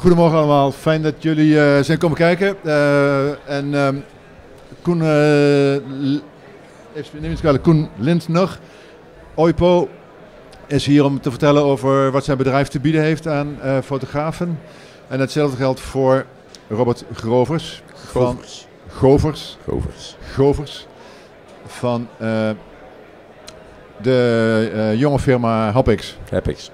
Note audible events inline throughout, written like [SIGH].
Goedemorgen allemaal, fijn dat jullie eh, zijn komen kijken. Uh, en ehm, Koen, uh, even, neem eens kwalijk, Koen Lindner, OIPO, is hier om te vertellen over wat zijn bedrijf te bieden heeft aan fotografen. En hetzelfde geldt voor Robert Grovers. Govers. Van Govers. Govers. Govers. Van de jonge firma Hapix. Hapix.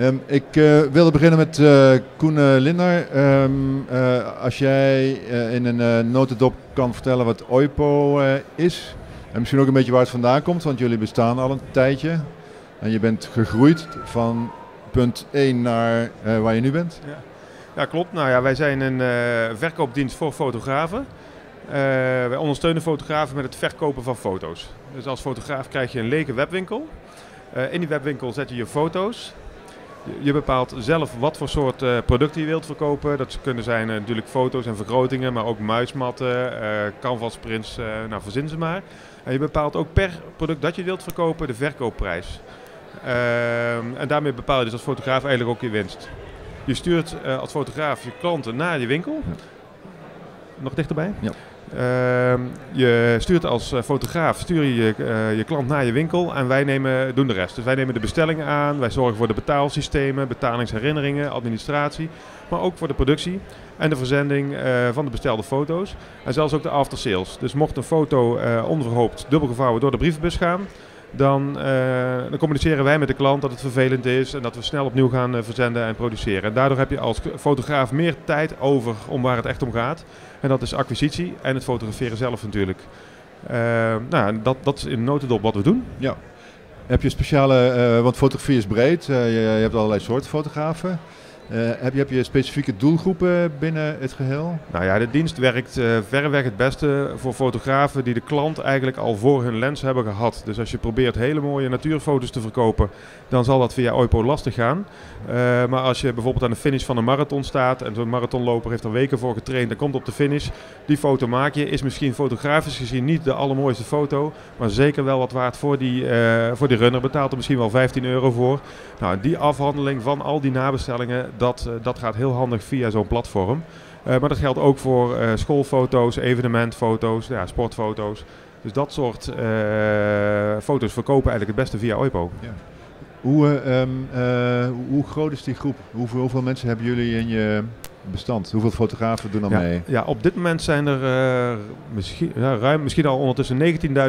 Um, ik uh, wilde beginnen met uh, Koen uh, Linder. Um, als jij in een notendop kan vertellen wat OIPO is. En misschien ook een beetje waar het vandaan komt, want jullie bestaan al een tijdje. En je bent gegroeid van punt 1 naar waar je nu bent. Ja. ja, klopt. Nou ja, wij zijn een verkoopdienst voor fotografen. wij ondersteunen fotografen met het verkopen van foto's. Dus als fotograaf krijg je een lege webwinkel. in die webwinkel zet je je foto's. Je bepaalt zelf wat voor soort uh, producten je wilt verkopen. Dat kunnen zijn uh, natuurlijk foto's en vergrotingen, maar ook muismatten, uh, canvasprints, nou verzin ze maar. En je bepaalt ook per product dat je wilt verkopen de verkoopprijs. Ehm, en daarmee bepaal je dus als fotograaf eigenlijk ook je winst. Je stuurt als fotograaf je klanten naar je winkel. Nog dichterbij? Ja. Uh, je stuurt als eh, fotograaf stuur je, je, uh, je klant naar je winkel en wij nemen, doen de rest. Dus wij nemen de bestellingen aan, wij zorgen voor de betaalsystemen, betalingsherinneringen, administratie, maar ook voor de productie en de verzending uh, van de bestelde foto's. En zelfs ook de after sales. Dus mocht een foto onverhoopt dubbelgevouwen door de brievenbus gaan, dan, uh, dan, communiceren wij met de klant dat het vervelend is en dat we snel opnieuw gaan uh, verzenden en produceren. En daardoor heb je als fotograaf meer tijd over om waar het echt om gaat. En dat is acquisitie en het fotograferen zelf natuurlijk. Uh, nou, dat, dat is in notendop wat we doen. Ja. Heb je speciale, want fotografie is breed, je, je, hebt allerlei soorten fotografen. Uh, heb, je, heb je specifieke doelgroepen binnen het geheel? Nou ja, de dienst werkt uh, verreweg het beste voor fotografen die de klant eigenlijk al voor hun lens hebben gehad. Dus als je probeert hele mooie natuurfoto's te verkopen, dan zal dat via OIPO lastig gaan. Uh, maar als je bijvoorbeeld aan de finish van een marathon staat en zo'n marathonloper heeft er weken voor getraind en komt op de finish, die foto maak je, is misschien fotografisch gezien niet de allermooiste foto, maar zeker wel wat waard voor die, voor die runner. Betaalt er misschien wel 15 euro voor. Nou, die afhandeling van al die nabestellingen, dat, uh, dat gaat heel handig via zo'n platform. Uh, maar dat geldt ook voor uh, schoolfoto's, evenementfoto's, ja, sportfoto's. Dus dat soort foto's verkopen eigenlijk het beste via OIPO. Ja. Hoe, um, hoe groot is die groep? Hoeveel, hoeveel mensen hebben jullie in je bestand? Hoeveel fotografen doen ja, mee? Ja, op dit moment zijn er uh, misschien, ja, ruim, misschien al ondertussen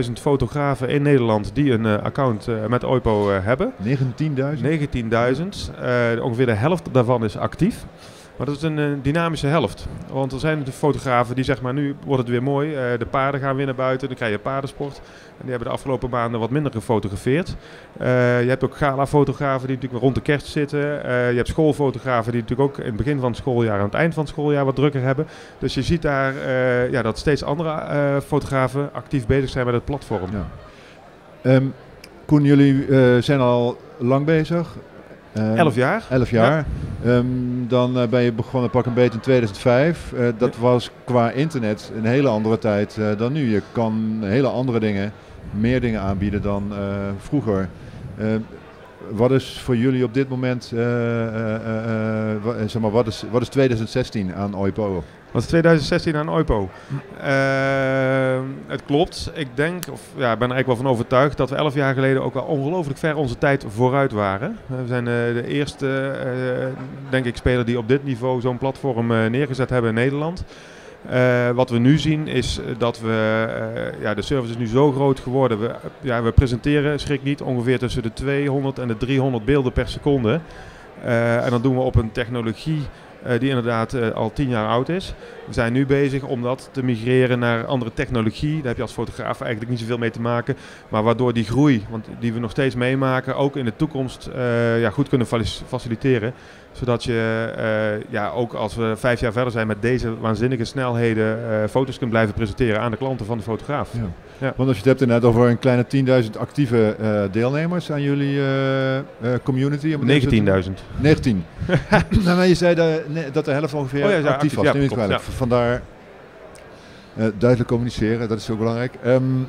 19.000 fotografen in Nederland die een uh, account uh, met OIPO hebben. 19.000? 19.000. ongeveer de helft daarvan is actief. Maar dat is een, een, dynamische helft. Want er zijn de fotografen die zeg maar, nu wordt het weer mooi. Uh, de paarden gaan weer naar buiten, dan krijg je paardensport. En die hebben de afgelopen maanden wat minder gefotografeerd. Uh, je hebt ook gala-fotografen die natuurlijk rond de kerst zitten. Je hebt schoolfotografen die natuurlijk ook in het begin van het schooljaar en het eind van het schooljaar wat drukker hebben. Dus je ziet daar ja, dat steeds andere fotografen actief bezig zijn met het platform. Ja. Um, Koen, jullie zijn al lang bezig. Uh, elf jaar. Elf jaar. Ja. Um, dan uh, ben je begonnen pak een beetje in 2005. Uh, dat ja. was qua internet een hele andere tijd dan nu. Je kan hele andere dingen, meer dingen aanbieden dan vroeger. wat is voor jullie op dit moment, zeg maar, wat is, wat is 2016 aan OIPO? Wat is 2016 aan OIPO? Uh, het klopt. Ik denk, of ja, ik ben er eigenlijk wel van overtuigd, dat we elf jaar geleden ook wel ongelooflijk ver onze tijd vooruit waren. We zijn uh, de eerste, uh, denk ik, speler die op dit niveau zo'n platform neergezet hebben in Nederland. wat we nu zien is dat we, ja, de service is nu zo groot geworden. We, ja, we presenteren, schrik niet, ongeveer tussen de 200 en de 300 beelden per seconde. en dat doen we op een technologie die inderdaad uh, al tien jaar oud is. We zijn nu bezig om dat te migreren naar andere technologie. Daar heb je als fotograaf eigenlijk niet zoveel mee te maken. Maar waardoor die groei, want die we nog steeds meemaken, ook in de toekomst uh, ja, goed kunnen faciliteren. Zodat je ja, ook als we vijf jaar verder zijn met deze waanzinnige snelheden foto's kunt blijven presenteren aan de klanten van de fotograaf. Ja. Ja. Want als je het hebt inderdaad over een kleine 10.000 actieve uh, deelnemers aan jullie uh, uh, community. 19.000. 19. [LAUGHS] nou, je zei dat, dat de helft ongeveer oh, ja, actief, actief was. Ja, klopt. Vandaar duidelijk communiceren, dat is zo belangrijk. Um,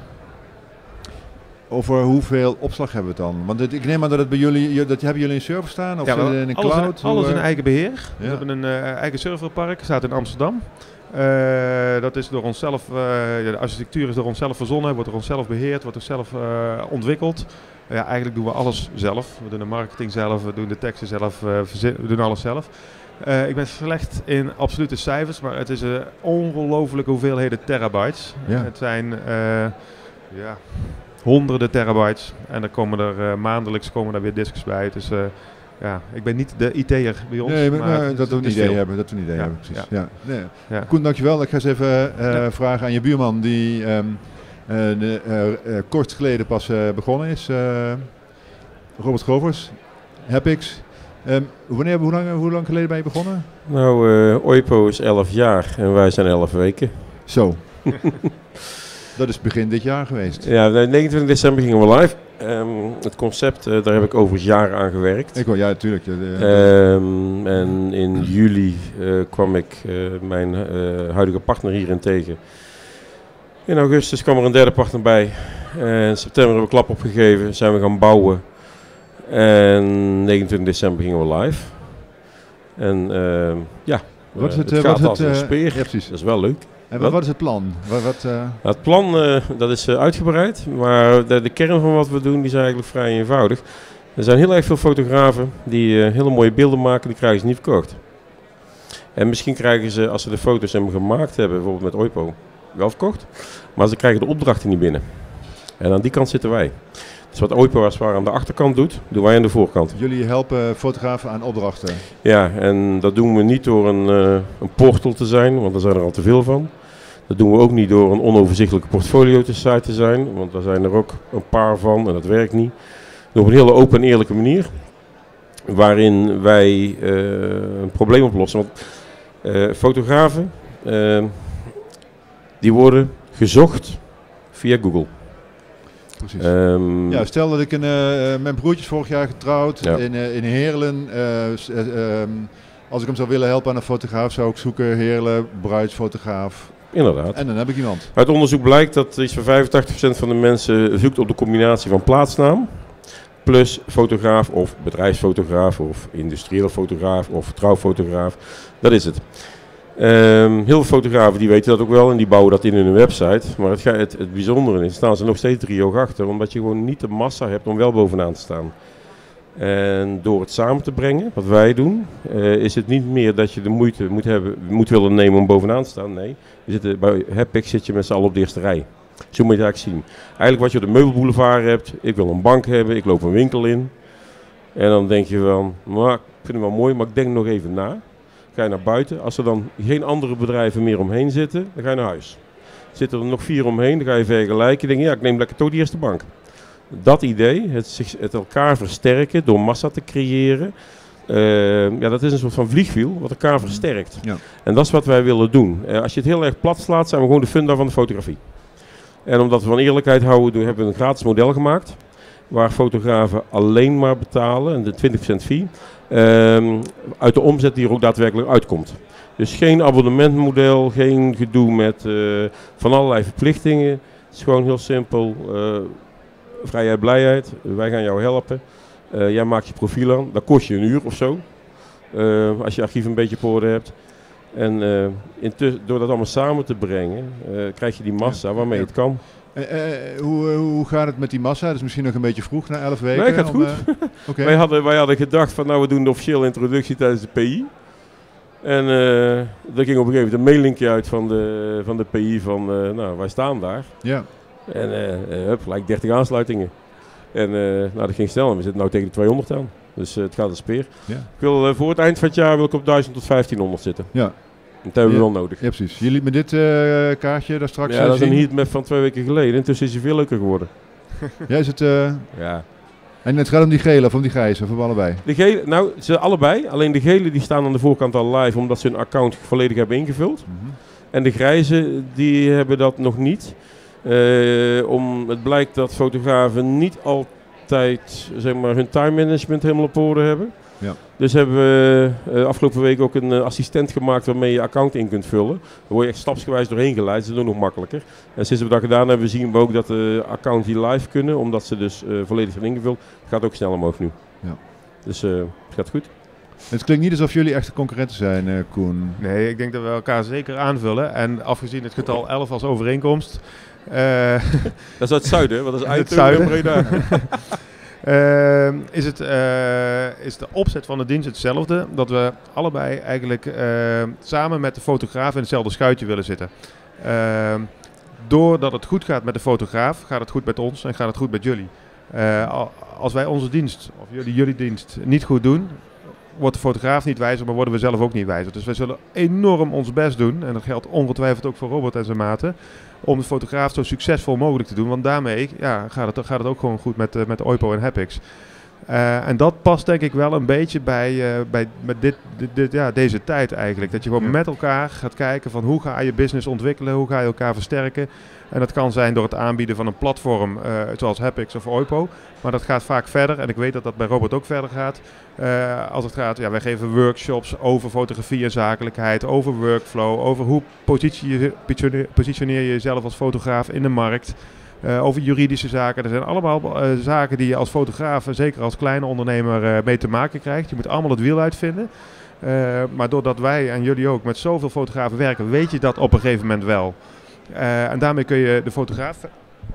over hoeveel opslag hebben we het dan? Want het- ik neem aan dat het bij jullie, dat hebben jullie in server staan of Ja, in een alles, cloud? in, alles in eh, eigen beheer. We hebben een eh, eigen serverpark, staat in Amsterdam. Eh, dat is door onszelf, de architectuur is door onszelf verzonnen, wordt door onszelf beheerd, wordt door zelf eh, ontwikkeld. Ja, eigenlijk doen we alles zelf. We doen de marketing zelf, we doen de teksten zelf, we doen alles zelf. Ik ben slecht in absolute cijfers, maar het is een ongelofelijke hoeveelheden terabytes. Ja. Het zijn ja, honderden terabytes en er komen er eh, maandelijks komen er weer disks bij. Dus eh, ja, ik ben niet de IT'er bij ons. Nee, maar, is- dat we een idee veel. hebben. Dat we een idee Ja, hebben, precies. Ja. Nee. Ja. Koen, dankjewel. Ik ga eens even eh, Ja. vragen aan je buurman die ehm, eh, de, eh, eh, kort geleden pas eh, begonnen is. eh, Robert Govers, Hepix. Ehm, wanneer, hoe, lang, hoe lang geleden ben je begonnen? Nou, eh OIPO is 11 jaar en wij zijn 11 weken. Zo. [LAUGHS] dat is begin dit jaar geweest. Ja, nee, 29 december gingen we live. Ehm, het concept, eh, daar heb ik overigens jaren aan gewerkt. Ik hoor, ja, natuurlijk. Ja, Ehm, en in juli eh, kwam ik eh, mijn huidige partner hierin tegen. In augustus kwam er een derde partner bij. En in september hebben we klap opgegeven, zijn we gaan bouwen. En 29 december gingen we live. En ehm, ja, wat het, het gaat wat als het, een speer. Ja, precies. Dat is wel leuk. En wat, is het plan? Wat, wat, eh, Nou, het plan eh, dat is eh, uitgebreid, maar de, de kern van wat we doen die is eigenlijk vrij eenvoudig. Er zijn heel erg veel fotografen die hele mooie beelden maken, die krijgen ze niet verkocht. En misschien krijgen ze, als ze de foto's hebben gemaakt hebben, bijvoorbeeld met OIPO, wel verkocht. Maar ze krijgen de opdrachten niet binnen. En aan die kant zitten wij. Dus wat OIPO als ware aan de achterkant doet, doen wij aan de voorkant. jullie helpen fotografen aan opdrachten. Ja, en dat doen we niet door een, een portal te zijn, want daar zijn er al te veel van. Dat doen we ook niet door een onoverzichtelijke portfolio te site te zijn, want daar zijn er ook een paar van en dat werkt niet. Op een hele open en eerlijke manier, waarin wij eh, een probleem oplossen. Want eh, fotografen, eh, die worden gezocht via Google. Precies. Ehm, Ja, stel dat ik een, eh, mijn broertje is vorig jaar getrouwd Ja. in, eh, in Heerlen. eh, eh, ehm, als ik hem zou willen helpen aan een fotograaf, zou ik zoeken Heerlen, bruidsfotograaf. Inderdaad. En dan heb ik iemand. Uit onderzoek blijkt dat iets van 85% van de mensen zoekt op de combinatie van plaatsnaam plus fotograaf of bedrijfsfotograaf of industriële fotograaf of trouwfotograaf. Dat is het. Ehm, heel veel fotografen die weten dat ook wel en die bouwen dat in hun website. Maar het, het, het bijzondere is, staan ze nog steeds drie hoog achter, omdat je gewoon niet de massa hebt om wel bovenaan te staan. En door het samen te brengen, wat wij doen, eh, is het niet meer dat je de moeite moet, hebben, moet willen nemen om bovenaan te staan. Nee, bij Hepix zit je met z'n allen op de eerste rij. Zo moet je het eigenlijk zien. Eigenlijk wat je op de meubelboulevard hebt, ik wil een bank hebben, ik loop een winkel in. En dan denk je van, nou, ik vind het wel mooi, maar ik denk nog even na. Ga je naar buiten. Als er dan geen andere bedrijven meer omheen zitten, dan ga je naar huis. Zitten er nog vier omheen, dan ga je vergelijken. Dan denk je, ja, ik neem lekker toch die eerste bank. Dat idee, het, zich, het elkaar versterken door massa te creëren, eh, ja, dat is een soort van vliegwiel wat elkaar versterkt. Ja. En dat is wat wij willen doen. Eh, als je het heel erg plat slaat, zijn we gewoon de funda van de fotografie. En omdat we van eerlijkheid houden, hebben we een gratis model gemaakt. Waar fotografen alleen maar betalen, en de 20% fee, ehm, uit de omzet die er ook daadwerkelijk uitkomt. Dus geen abonnementmodel, geen gedoe met eh, van allerlei verplichtingen. Het is gewoon heel simpel. Vrijheid, blijheid. Wij gaan jou helpen. Eh, jij maakt je profiel aan. Dat kost je een uur of zo. Eh, als je archief een beetje op orde hebt. En eh, door dat allemaal samen te brengen, krijg je die massa waarmee het kan. Hoe, hoe gaat het met die massa? Dat is misschien nog een beetje vroeg, na 11 weken. Nee, gaat om, goed. [LAUGHS] Wij, hadden, wij hadden gedacht van nou we doen de officiële introductie tijdens de PI. En er ging op een gegeven moment een mailinkje uit van de, van de PI van nou wij staan daar. Ja. En eh, hup, gelijk 30 aansluitingen. En eh, nou, dat ging snel. En we zitten nu tegen de 200 aan. Dus het gaat als speer. Ja. Ik wil, voor het eind van het jaar wil ik op 1000 tot 1500 zitten. Ja. Dat hebben we Ja. wel nodig. ja, precies. Je liet me dit kaartje daar straks Ja, dat is een zien. heatmap van twee weken geleden. Intussen is hij veel leuker geworden. [LAUGHS] Ja, is het, Ja. en het gaat om die gele of om die grijze, of om allebei? De gele, nou, ze allebei. Alleen de gele die staan aan de voorkant al live omdat ze hun account volledig hebben ingevuld. Mhm. En de grijze die hebben dat nog niet. Eh, om, het blijkt dat fotografen niet altijd zeg maar, hun time management helemaal op orde hebben. Ja. Dus hebben we uh, afgelopen week ook een assistent gemaakt waarmee je account in kunt vullen. Daar word je echt stapsgewijs doorheen geleid, dat is nog makkelijker. En sinds we dat gedaan hebben, zien we ook dat de accounts die live kunnen, omdat ze dus volledig zijn ingevuld, gaat ook snel omhoog nu. Ja. Dus het gaat goed. Het klinkt niet alsof jullie echte concurrenten zijn, uh, Koen. Nee, ik denk dat we elkaar zeker aanvullen. En afgezien het getal 11 als overeenkomst. Uh, [LAUGHS] dat is uit het zuiden, wat is uit het. Breda. Uh, [LAUGHS] is, het, uh, is de opzet van de dienst hetzelfde? Dat we allebei eigenlijk uh, samen met de fotograaf in hetzelfde schuitje willen zitten. Ehm, doordat het goed gaat met de fotograaf, gaat het goed met ons en gaat het goed met jullie. als wij onze dienst, of jullie jullie dienst, niet goed doen, wordt de fotograaf niet wijzer, maar worden we zelf ook niet wijzer. Dus wij zullen enorm ons best doen, en dat geldt ongetwijfeld ook voor Robert en zijn maten, om de fotograaf zo succesvol mogelijk te doen. Want daarmee ja, gaat, het, gaat het ook gewoon goed met, uh, met OIPO en Hapix. Uh, en dat past denk ik wel een beetje bij, uh, bij met dit, dit, ja, deze tijd eigenlijk. Dat je gewoon met elkaar gaat kijken van hoe ga je business ontwikkelen, hoe ga je elkaar versterken. En dat kan zijn door het aanbieden van een platform uh, zoals Hapix of OIPO. Maar dat gaat vaak verder. En ik weet dat dat bij Robert ook verder gaat. Uh, als het gaat, ja, wij geven workshops over fotografie en zakelijkheid, over workflow, over hoe positioneer je jezelf als fotograaf in de markt. Uh, over juridische zaken. Er zijn allemaal zaken die je als fotograaf, zeker als kleine ondernemer, mee te maken krijgt. Je moet allemaal het wiel uitvinden. maar doordat wij en jullie ook met zoveel fotografen werken, weet je dat op een gegeven moment wel. Uh, en daarmee kun je de fotograaf,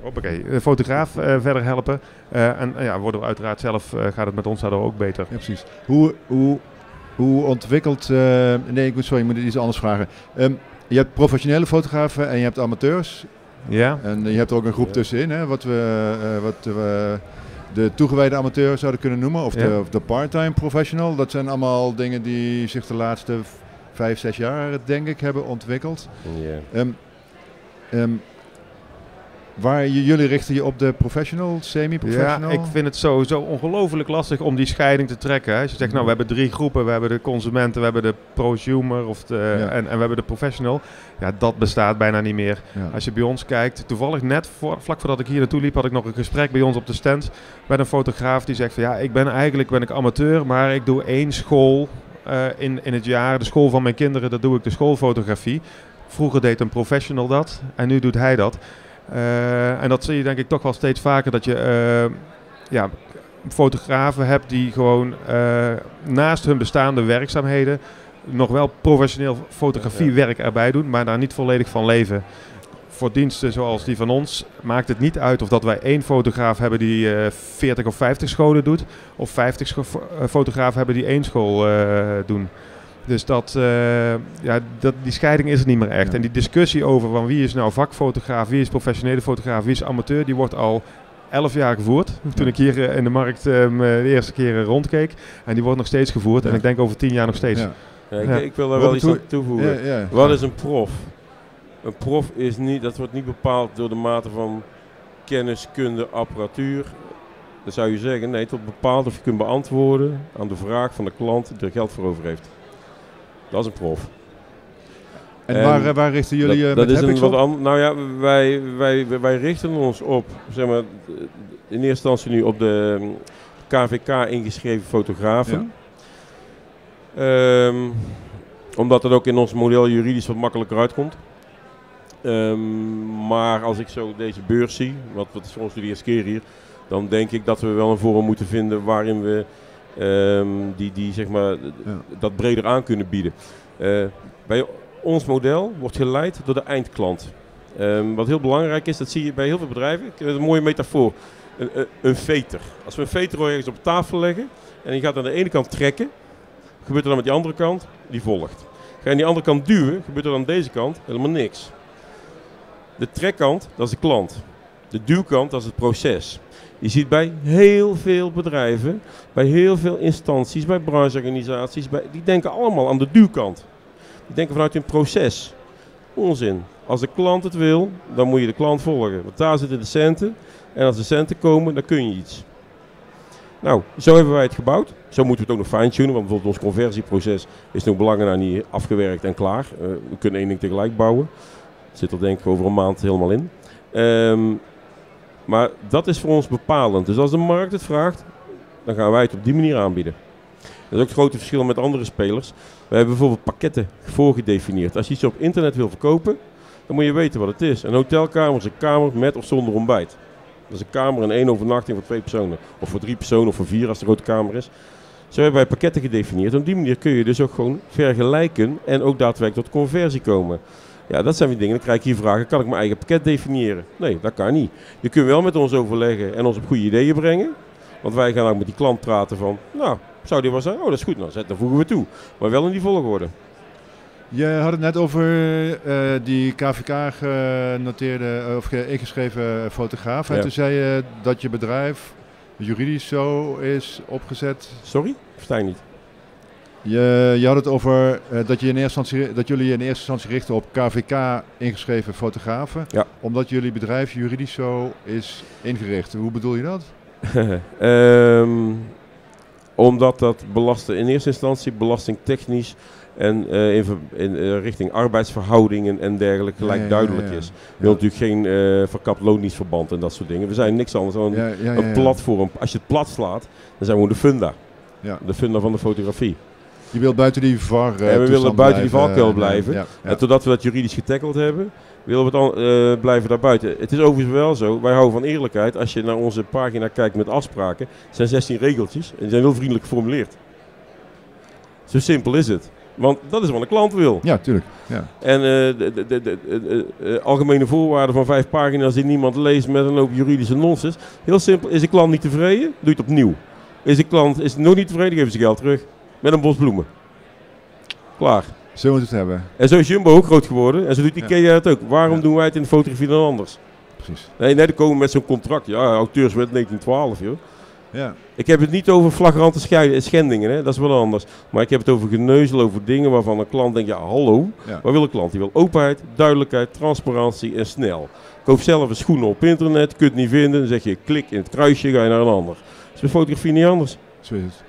hoppakee, de fotograaf uh, verder helpen. Uh, en ja, worden we uiteraard zelf, gaat het met ons daardoor ook beter. Ja, precies. Hoe, hoe, hoe ontwikkelt, nee, ik moet, sorry, ik moet iets anders vragen. Um, je hebt professionele fotografen en je hebt amateurs. Ja. En je hebt er ook een groep ja. tussenin, hè, wat we, wat we de toegewijde amateur zouden kunnen noemen. Of ja. de, de part-time professional. Dat zijn allemaal dingen die zich de laatste vijf, zes jaar, denk ik, hebben ontwikkeld. Ja. Um, Um, waar jullie richten je op de professional, semi-professional? Ja, ik vind het sowieso ongelooflijk lastig om die scheiding te trekken. Hè. Als je zegt, nou, we hebben drie groepen. We hebben de consumenten, we hebben de prosumer of de, en, en, we hebben de professional. Ja, dat bestaat bijna niet meer. Als je bij ons kijkt, toevallig net voor, vlak voordat ik hier naartoe liep, had ik nog een gesprek bij ons op de stand met een fotograaf die zegt van, ja, ik ben eigenlijk ben ik amateur, maar ik doe één school uh, in, in het jaar. De school van mijn kinderen, dat doe ik de schoolfotografie. Vroeger deed een professional dat en nu doet hij dat. Uh, en dat zie je denk ik toch wel steeds vaker dat je uh, ja, fotografen hebt die gewoon uh, naast hun bestaande werkzaamheden nog wel professioneel fotografiewerk erbij doen, maar daar niet volledig van leven. Voor diensten zoals die van ons maakt het niet uit of dat wij één fotograaf hebben die 40 of 50 scholen doet, of 50 fotografen hebben die één school doen. Dus dat, uh, ja, dat, die scheiding is er niet meer echt. En die discussie over van wie is nou vakfotograaf, wie is professionele fotograaf, wie is amateur, die wordt al elf jaar gevoerd. Toen ik hier eh, in de markt um, de eerste keer rondkeek. En die wordt nog steeds gevoerd. En ik denk over tien jaar nog steeds. Ja. Ik, ik, wil daar wel iets aan toevoegen. Wat is een prof? Een prof is niet, dat wordt niet bepaald door de mate van kennis, kunde, apparatuur. Dan zou je zeggen, nee, wordt bepaald of je kunt beantwoorden aan de vraag van de klant die er geld voor over heeft. Dat is een prof. En, waar, eh, waar richten jullie dat, uh, dat is een wat an, Nou ja, wij, wij, wij richten ons op, zeg maar, in eerste instantie nu op de KVK mm, ingeschreven fotografen. Um, omdat het ook in ons model juridisch wat makkelijker uitkomt. Um, maar als ik zo deze beurs zie, wat, wat is voor ons de eerste keer hier, dan denk ik dat we wel een forum moeten vinden waarin we um, die, die zeg maar, dat breder aan kunnen bieden. Uh, bij ons model wordt geleid door de eindklant. Um, wat heel belangrijk is, dat zie je bij heel veel bedrijven. Ik heb een mooie metafoor. Een, veter. Als we een veter ergens op tafel leggen en die gaat aan de ene kant trekken, gebeurt er dan met die andere kant? Die volgt. Ga je aan die andere kant duwen, gebeurt er aan deze kant helemaal niks. De trekkant, dat is de klant. De duwkant, dat is het proces. Je ziet bij heel veel bedrijven, bij heel veel instanties, bij brancheorganisaties, bij, die denken allemaal aan de duwkant. Die denken vanuit hun proces. Onzin. Als de klant het wil, dan moet je de klant volgen. Want daar zitten de centen. En als de centen komen, dan kun je iets. Nou, zo hebben wij het gebouwd. Zo moeten we het ook nog fine-tunen, want bijvoorbeeld ons conversieproces is nog belangrijk niet afgewerkt en klaar. Uh, we kunnen één ding tegelijk bouwen. Zit er denk ik over een maand helemaal in. Um, maar dat is voor ons bepalend. Dus als de markt het vraagt, dan gaan wij het op die manier aanbieden. Dat is ook het grote verschil met andere spelers. We hebben bijvoorbeeld pakketten voorgedefinieerd. Als je iets op internet wil verkopen, dan moet je weten wat het is. Een hotelkamer is een kamer met of zonder ontbijt. Dat is een kamer en één overnachting voor twee personen. Of voor drie personen of voor vier als een grote kamer is. Zo hebben wij pakketten gedefinieerd. Op die manier kun je dus ook gewoon vergelijken en ook daadwerkelijk tot conversie komen. Ja, dat zijn die dingen. Dan krijg je hier vragen, kan ik mijn eigen pakket definiëren? Nee, dat kan niet. Je kunt wel met ons overleggen en ons op goede ideeën brengen. Want wij gaan ook met die klant praten van, nou, zou die wel zijn? Oh, dat is goed, nou, dan voegen we toe. Maar wel in die volgorde. Je had het net over uh, die KVK genoteerde of ingeschreven fotograaf. En toen zei je dat je bedrijf juridisch zo is opgezet. Sorry? Versta je niet. Je, je had het over uh, dat, je in eerste instantie, dat jullie in eerste instantie richten op KVK ingeschreven fotografen. Ja. Omdat jullie bedrijf juridisch zo is ingericht. Hoe bedoel je dat? um, [LAUGHS] omdat dat belasten in eerste instantie belastingtechnisch en uh, in, in uh, richting arbeidsverhoudingen en dergelijke gelijk ja, duidelijk is. Je wil natuurlijk geen uh, verkapt loondienstverband en dat soort dingen. We zijn niks anders dan een platform. Als je het plat slaat, dan zijn we de funda. De funda van de fotografie. Je wilt buiten die VAR. en we willen buiten die valkuil blijven. En totdat we dat juridisch getackeld hebben, willen we dan uh, blijven daarbuiten. Het is overigens wel zo, wij houden van eerlijkheid. Als je naar onze pagina kijkt met afspraken, zijn 16 regeltjes en die zijn heel vriendelijk geformuleerd. Zo simpel is het. Want dat is wat een klant wil. Ja, tuurlijk. Ja. En uh, de, de, de, de uh, algemene voorwaarden van vijf pagina's die niemand leest met een hoop juridische nonsens. Heel simpel, is de klant niet tevreden? Doe je het opnieuw. Is de klant is nog niet tevreden? Geef ze geld terug. Met een bos bloemen. Klaar. Zo moet het hebben. En zo is Jumbo ook groot geworden. En zo doet Ikea het ook. Waarom doen wij het in de fotografie dan anders? Precies. Nee, nee, dan komen we met zo'n contract. Ja, auteurswet 1912, joh. Ja. Ik heb het niet over flagrante schendingen, hè? dat is wel anders. Maar ik heb het over geneuzel, over dingen waarvan een klant denkt, ja hallo, ja. wat wil een klant? Die wil openheid, duidelijkheid, transparantie en snel. Koop zelf een schoen op internet, kunt het niet vinden, dan zeg je klik in het kruisje, ga je naar een ander. Dat is bij fotografie niet anders. Zo is het.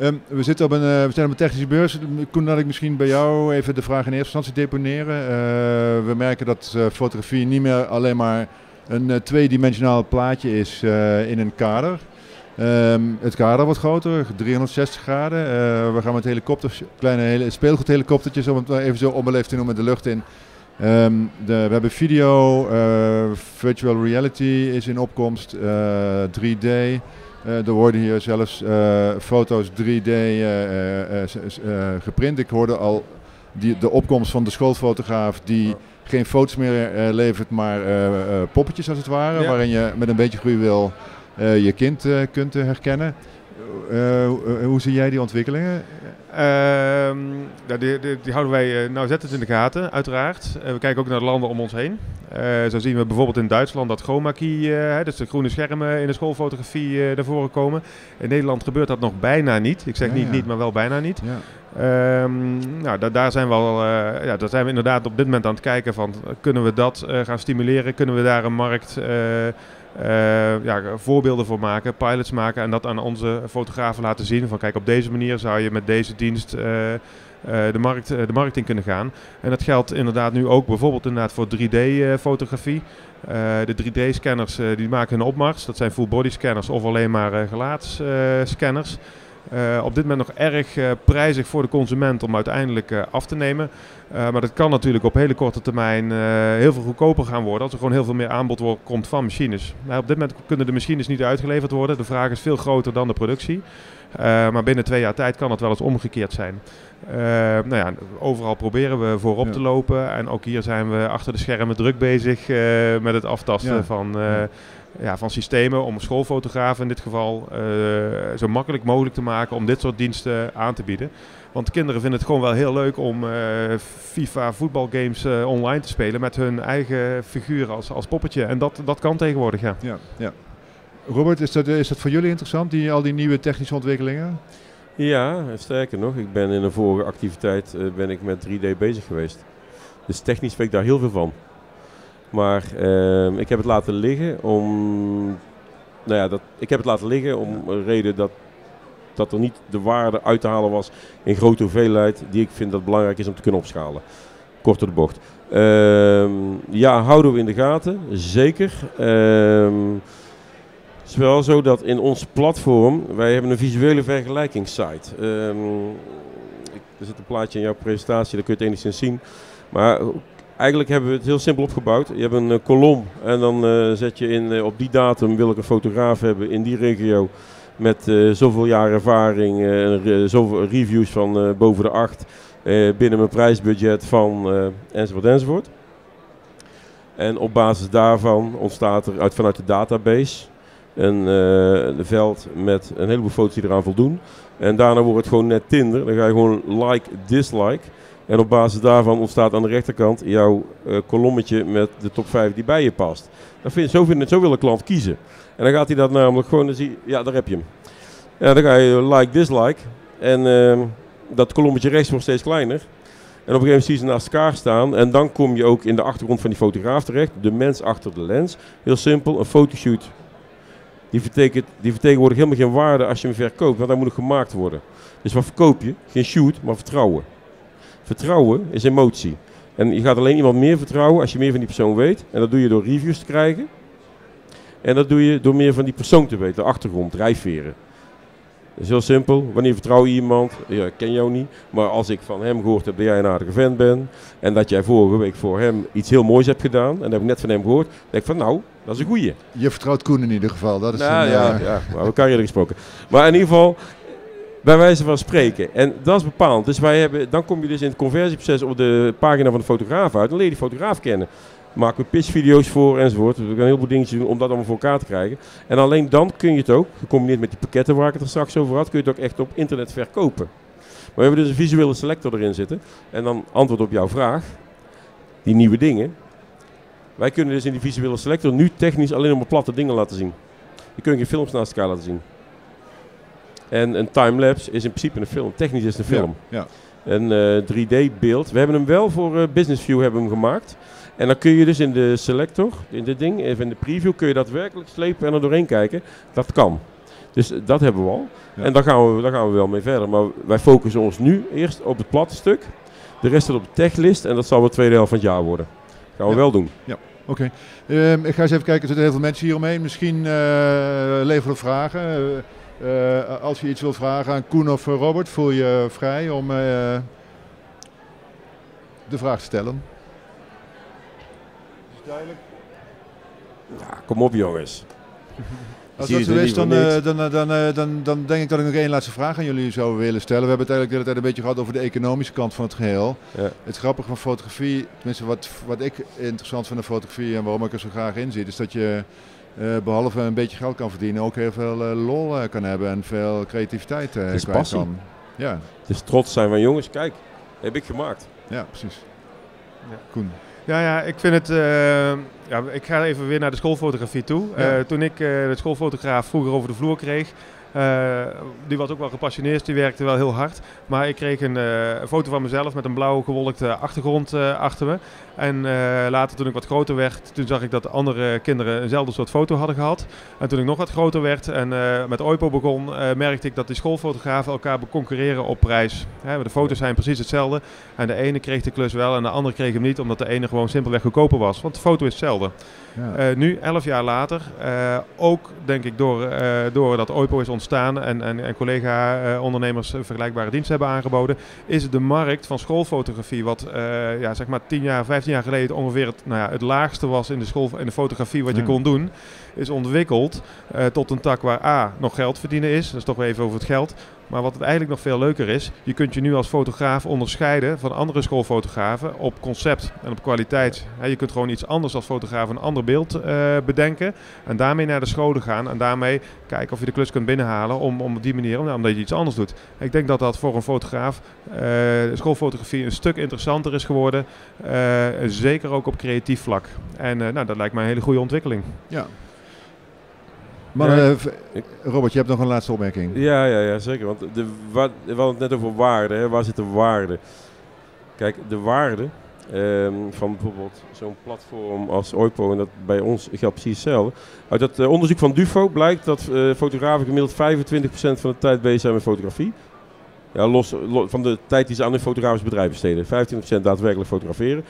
Um, we, zitten op een, uh, we zijn op een technische beurs. Koen, laat ik misschien bij jou even de vraag in eerste instantie deponeren. Uh, we merken dat uh, fotografie niet meer alleen maar een tweedimensionaal plaatje is in een kader. Um, het kader wordt groter, 360 graden. we gaan met helikopters, kleine hele, speelgoedhelikoptertjes, om het even zo onbeleefd te noemen, de lucht in. Um, de, we hebben video, virtual reality is in opkomst, 3D. Uh, er worden hier zelfs uh, foto's 3D uh, geprint. Ik hoorde al die, de opkomst van de schoolfotograaf die geen foto's meer levert, maar poppetjes als het ware. Ja. Waarin je met een beetje groei wil je kind kunt herkennen. Hoe zie jij die ontwikkelingen? Uh, die, die, die, houden wij nauwzettend in de gaten, uiteraard. We kijken ook naar de landen om ons heen. Zo zien we bijvoorbeeld in Duitsland dat Chroma-key, dus de groene schermen in de schoolfotografie, naar voren komen. In Nederland gebeurt dat nog bijna niet. Ik zeg ja, niet ja. niet, maar wel bijna niet. Ja. Um, nou, da daar, zijn we al, ja, daar zijn we inderdaad op dit moment aan het kijken van, kunnen we dat gaan stimuleren? Kunnen we daar een markt uh, ja, voorbeelden voor maken, pilots maken en dat aan onze fotografen laten zien. Van kijk, op deze manier zou je met deze dienst uh, uh, de, markt, de markt kunnen gaan. En dat geldt inderdaad nu ook bijvoorbeeld inderdaad voor 3D-fotografie. de 3D-scanners die maken een opmars. Dat zijn full body scanners of alleen maar gelaatsscanners. Uh, op dit moment nog erg uh, prijzig voor de consument om uiteindelijk uh, af te nemen. maar dat kan natuurlijk op hele korte termijn heel veel goedkoper gaan worden als er gewoon heel veel meer aanbod wordt, komt van machines. Nou, op dit moment kunnen de machines niet uitgeleverd worden. De vraag is veel groter dan de productie. maar binnen twee jaar tijd kan het wel eens omgekeerd zijn. nou ja, overal proberen we voorop ja. te lopen. En ook hier zijn we achter de schermen druk bezig met het aftasten ja. van ja, van systemen om schoolfotografen in dit geval uh, zo makkelijk mogelijk te maken om dit soort diensten aan te bieden. Want kinderen vinden het gewoon wel heel leuk om uh, FIFA voetbalgames uh, online te spelen met hun eigen figuur als, als poppetje. En dat, dat kan tegenwoordig, ja. ja, ja. Robert, is dat, is dat voor jullie interessant, die, al die nieuwe technische ontwikkelingen? Ja, sterker nog, ik ben in een vorige activiteit ben ik met 3D bezig geweest. Dus technisch weet ik daar heel veel van. Maar uh, ik heb het laten liggen om. Nou ja, dat, ik heb het laten liggen om een reden dat, dat er niet de waarde uit te halen was in grote hoeveelheid die ik vind dat belangrijk is om te kunnen opschalen. Kort door de bocht. Uh, ja, houden we in de gaten. Zeker. Uh, Het is wel zo dat in ons platform, wij hebben een visuele vergelijkingssite. Um, er zit een plaatje in jouw presentatie, daar kun je het enigszins zien. Maar eigenlijk hebben we het heel simpel opgebouwd. Je hebt een uh, kolom en dan uh, zet je in uh, op die datum wil ik een fotograaf hebben in die regio met zoveel jaar ervaring, zoveel reviews van boven de acht, binnen mijn prijsbudget van enzovoort enzovoort. En op basis daarvan ontstaat er uit, vanuit de database een, een veld met een heleboel foto's die eraan voldoen. En daarna wordt het gewoon net Tinder. Dan ga je gewoon like, dislike. En op basis daarvan ontstaat aan de rechterkant jouw uh, kolommetje met de top 5 die bij je past. Dan vind, zo, vind, zo wil een klant kiezen. En dan gaat hij dat namelijk gewoon, dan ja daar heb je hem. Ja, dan ga je like, dislike. En uh, dat kolommetje rechts wordt steeds kleiner. En op een gegeven moment zie je ze naast elkaar staan. En dan kom je ook in de achtergrond van die fotograaf terecht. De mens achter de lens. Heel simpel, een fotoshoot. Die, die vertegenwoordigt helemaal geen waarde als je hem verkoopt. Want dan moet het gemaakt worden. Dus wat verkoop je? Geen shoot, maar vertrouwen. Vertrouwen is emotie. En je gaat alleen iemand meer vertrouwen als je meer van die persoon weet. En dat doe je door reviews te krijgen. En dat doe je door meer van die persoon te weten, de achtergrond, drijfveren. Dat is heel simpel. Wanneer vertrouw je iemand? Ja, ik ken jou niet. Maar als ik van hem gehoord heb dat jij een aardige vent bent. En dat jij vorige week voor hem iets heel moois hebt gedaan. En dat heb ik net van hem gehoord. Dan denk ik van nou, dat is een goeie. Je vertrouwt Koen in ieder geval. Dat is nou, een, ja, uh... ja, maar elkaar eerder gesproken. Maar in ieder geval, bij wijze van spreken. En dat is bepaald. Dus wij hebben, dan kom je dus in het conversieproces op de pagina van de fotograaf uit. Dan leer je die fotograaf kennen. Maken we pitchvideo's voor enzovoort. We gaan heel veel dingetjes doen om dat allemaal voor elkaar te krijgen. En alleen dan kun je het ook, gecombineerd met die pakketten waar ik het er straks over had, kun je het ook echt op internet verkopen. Maar we hebben dus een visuele selector erin zitten. En dan antwoord op jouw vraag. Die nieuwe dingen. Wij kunnen dus in die visuele selector nu technisch alleen maar platte dingen laten zien. Je kunt je films naast elkaar laten zien. En een timelapse is in principe een film. Technisch is het een film. Ja, Een uh, 3D-beeld. We hebben hem wel voor uh, Business View hebben hem gemaakt. En dan kun je dus in de selector, in dit ding, even in de preview, kun je daadwerkelijk slepen en er doorheen kijken. Dat kan. Dus dat hebben we al. Ja. En daar gaan, we, daar gaan we wel mee verder. Maar wij focussen ons nu eerst op het platte stuk. De rest staat op de techlist en dat zal de tweede helft van het jaar worden. Dat gaan we ja. wel doen. Ja. Oké. Okay. Um, ik ga eens even kijken. Er zitten heel veel mensen hier omheen. Misschien uh, leveren vragen. Uh, als je iets wil vragen aan Koen of Robert, voel je vrij om uh, de vraag te stellen. Is het duidelijk? Ja, kom op jongens. [LAUGHS] Als dat zo is, dan, uh, dan, dan, uh, dan, dan denk ik dat ik nog één laatste vraag aan jullie zou willen stellen. We hebben het eigenlijk de hele tijd een beetje gehad over de economische kant van het geheel. Ja. Het grappige van fotografie, tenminste wat, wat ik interessant vind aan fotografie en waarom ik er zo graag in zit, is dat je uh, behalve een beetje geld kan verdienen, ook heel veel uh, lol uh, kan hebben en veel creativiteit uh, Het is kwijt passie. kan. Ja, Het is trots zijn van jongens, kijk, heb ik gemaakt. ja, precies. Ja. Koen. Ja, ja, ik vind het. eh, ja, ik ga even weer naar de schoolfotografie toe. Ja. Eh, toen ik eh, de schoolfotograaf vroeger over de vloer kreeg. Eh, die was ook wel gepassioneerd, die werkte wel heel hard. Maar ik kreeg een, eh, foto van mezelf met een blauw gewolkte achtergrond eh, achter me. En later, toen ik wat groter werd, toen zag ik dat andere kinderen eenzelfde soort foto hadden gehad. En toen ik nog wat groter werd en met OIPO begon, merkte ik dat die schoolfotografen elkaar concurreren op prijs. Hè, de foto's zijn precies hetzelfde. En de ene kreeg de klus wel en de andere kreeg hem niet, omdat de ene gewoon simpelweg goedkoper was. Want de foto is hetzelfde. Ja. Eh, nu, elf jaar later, eh, ook denk ik door, eh doordat OIPO is ontstaan en, en, en collega-ondernemers vergelijkbare diensten hebben aangeboden, is de markt van schoolfotografie, wat ja, zeg maar 10 jaar, 15 jaar geleden ongeveer het, nou ja, het laagste was in de, school, in de fotografie wat je Ja. kon doen, is ontwikkeld tot een tak waar A, nog geld verdienen is. Dat is toch even over het geld. Maar wat het eigenlijk nog veel leuker is, je kunt je nu als fotograaf onderscheiden van andere schoolfotografen op concept en op kwaliteit. Je kunt gewoon iets anders als fotograaf, een ander beeld eh, bedenken en daarmee naar de scholen gaan en daarmee kijken of je de klus kunt binnenhalen om, om op die manier, om- omdat je iets anders doet. Ik denk dat dat voor een fotograaf, eh, schoolfotografie, een stuk interessanter is geworden, eh, zeker ook op creatief vlak. En nou, dat lijkt mij een hele goede ontwikkeling. ja. Maar Ja, eh, Robert, je hebt nog een laatste opmerking. Ja, ja, ja zeker. Want de, wa- we hadden het net over waarde. Hè. Waar zit de waarde? Kijk, de waarde ehm, van bijvoorbeeld zo'n platform als OIPO, en dat bij ons geldt precies hetzelfde. Uit dat eh, onderzoek van DUFO blijkt dat eh, fotografen gemiddeld 25% van de tijd bezig zijn met fotografie. Ja, los, lo- van de tijd die ze aan hun fotografisch bedrijf besteden. 25% daadwerkelijk fotograferen.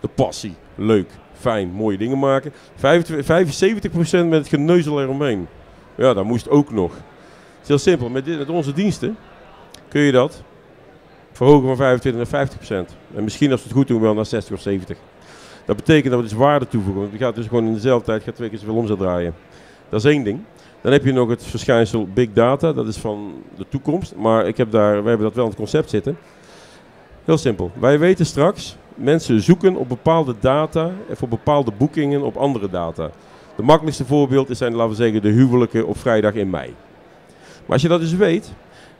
De passie, leuk, fijn, mooie dingen maken. 25 75% met het geneuzel eromheen. Ja, dat moest ook nog. Het is heel simpel. Met, met onze diensten kun je dat verhogen van 25 naar 50 procent. En misschien als we het goed doen wel naar 60 of 70. Dat betekent dat we dus waarde toevoegen. Want je gaat dus gewoon in dezelfde tijd gaat twee keer zoveel omzet draaien. Dat is één ding. Dan heb je nog het verschijnsel big data. Dat is van de toekomst. Maar ik heb daar, wij hebben dat wel in het concept zitten. Heel simpel. Wij weten straks, mensen zoeken op bepaalde data en voor bepaalde boekingen op andere data. De makkelijkste voorbeeld is zijn, laten we zeggen, de huwelijken op vrijdag in mei. Maar als je dat dus weet,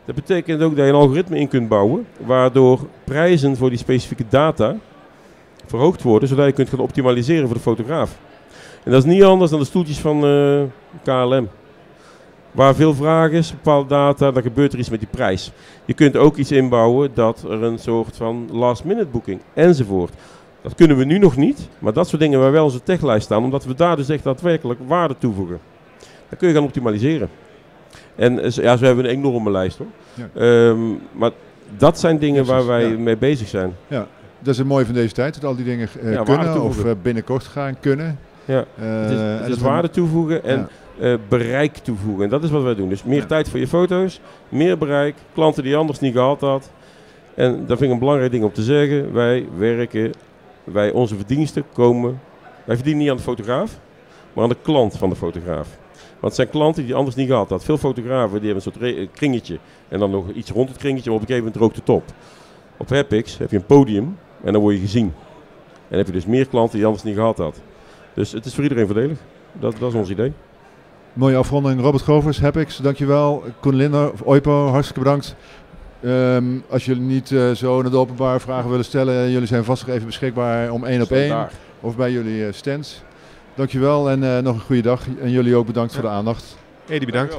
dat betekent ook dat je een algoritme in kunt bouwen, waardoor prijzen voor die specifieke data verhoogd worden, zodat je kunt gaan optimaliseren voor de fotograaf. En dat is niet anders dan de stoeltjes van uh, KLM. Waar veel vraag is, bepaalde data, dan gebeurt er iets met die prijs. Je kunt ook iets inbouwen dat er een soort van last minute boeking enzovoort. Dat kunnen we nu nog niet, maar dat soort dingen waar wel onze techlijst staan, omdat we daar dus echt daadwerkelijk waarde toevoegen. Dan kun je gaan optimaliseren. En ja, zo hebben een enorme lijst hoor. Ja. Ehm, maar dat zijn dingen waar wij mee bezig zijn. Ja, dat is het mooie van deze tijd, dat al die dingen uh, kunnen of uh, binnenkort gaan kunnen. Ja, uh, het is, het is waarde toevoegen en bereik toevoegen. En dat is wat wij doen. Dus meer tijd voor je foto's, meer bereik, klanten die anders niet gehad had. En dat vind ik een belangrijk ding om te zeggen. Wij werken, wij, onze verdiensten komen, wij verdienen niet aan de fotograaf, maar aan de klant van de fotograaf. Want het zijn klanten die anders niet gehad hadden. Veel fotografen die hebben een soort kringetje en dan nog iets rond het kringetje, maar op een gegeven moment droogt de top. Op Epix heb je een podium en dan word je gezien. En heb je dus meer klanten die anders niet gehad had. Dus het is voor iedereen voordelig. Dat, dat is ons idee. Mooie afronding. Robert Govers, Hepix, dankjewel. Koen Linder, Oipo, hartstikke bedankt. Um, als jullie niet uh, zo naar de openbaar vragen willen stellen, jullie zijn vast nog even beschikbaar om één op één. Of bij jullie uh, stands. Dankjewel en uh, nog een goede dag. En jullie ook bedankt ja. voor de aandacht. Edi, bedankt.